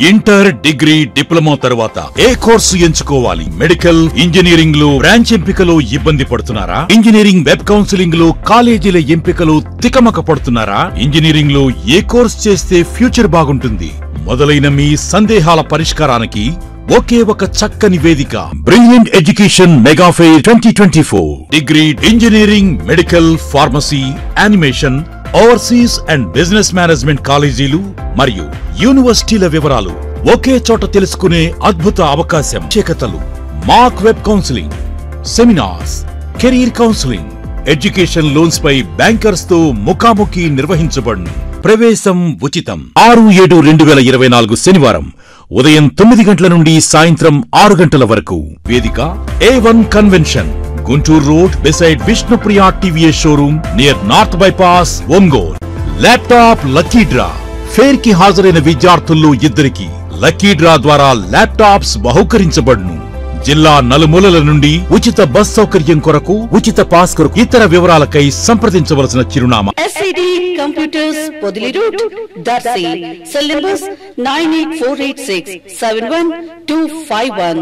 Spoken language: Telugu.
ఇంటర్ డిగ్రీ డిప్లొమా తరువాత ఏ కోర్సు ఎంచుకోవాలి? మెడికల్ ఇంజనీరింగ్లో బ్రాంచ్ ఎంపికలో ఇబ్బంది పడుతున్నారా? ఇంజనీరింగ్ వెబ్ కౌన్సిలింగ్లో కాలేజీల ఎంపికలు తికమక పడుతున్నారా? ఇంజనీరింగ్లో ఏ కోర్స్ చేస్తే ఫ్యూచర్ బాగుంటుంది? మొదలైన మీ సందేహాల పరిష్కారానికి ఒకే ఒక చక్కని వేదిక. Brilliant education mega fair twenty twenty four. Degree engineering medical pharmacy animation overseas and business management కాలేజీలు మరియు యూనివర్సిటీల వివరాలు ఒకే చోట తెలుసుకునే అద్భుత అవకాశం చేకతలు mock web counselling seminars career counselling education loans పై బ్యాంకర్స్తో ముఖాముఖి నిర్వహించబడును. ప్రవేశం ఉచితం. ఆరు ఏడు రెండు వేల ఇరవై నాలుగు శనివారం ఉదయం తొమ్మిది గంటల నుండి సాయంత్రం ఆరు గంటల వరకు. వేదిక A one convention Guntur road beside Vishnupriya TVS showroom near north bypass Ongole laptop lucky draw ఫేర్కి హాజరైన విద్యార్థుల్లో ఇద్దరికి లక్కీ డ్రా ద్వారా ల్యాప్టాప్స్ బహుకరించబడును. జిల్లా నలుమూలల నుండి ఉచిత బస్ సౌకర్యం కొరకు ఉచిత పాస్ కొరకు ఇతర వివరాలకై సంప్రదించవలసిన చిరునామా. SCD computers Podili route Darsi cell numbers nine eight four eight six seven one two five one